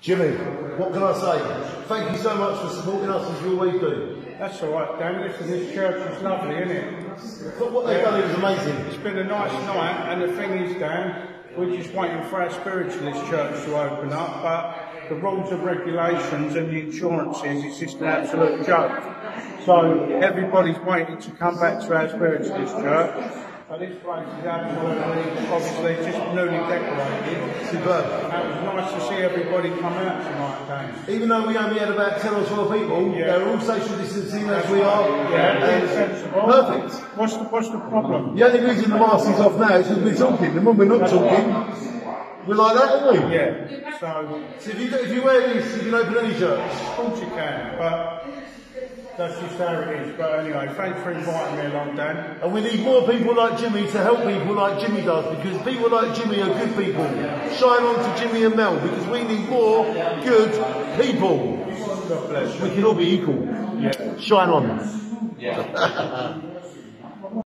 Jimmy, what can I say? Thank you so much for supporting us as you always do. That's all right, Dan. Listen, this church is lovely, isn't it? But what they've done is amazing. It's been a nice night, and the thing is, Dan, we're just waiting for our spiritualist church to open up, but the rules and regulations and the insurances, it's just an absolute joke. So everybody's waiting to come back to our spiritualist church. But this place is absolutely, obviously, just newly decorated. Superb. And it was nice to see everybody come out tonight, Dan. Even though we only had about 10 or 12 people, Yeah. they're all social distancing as we are. Yeah, And perfect. What's the, what's the problem? The only reason the mask is off now is because we're talking, and when we're not talking, we're like that, aren't we? Yeah, so So if you, if you wear this, you can open any church. Of course you can, but that's just how it is. But anyway, thanks for inviting me along, Dan. And we need more people like Jimmy to help people like Jimmy does, because people like Jimmy are good people. Shine on to Jimmy and Mel, because we need more good people. God bless you. We can all be equal. Yeah. Shine on.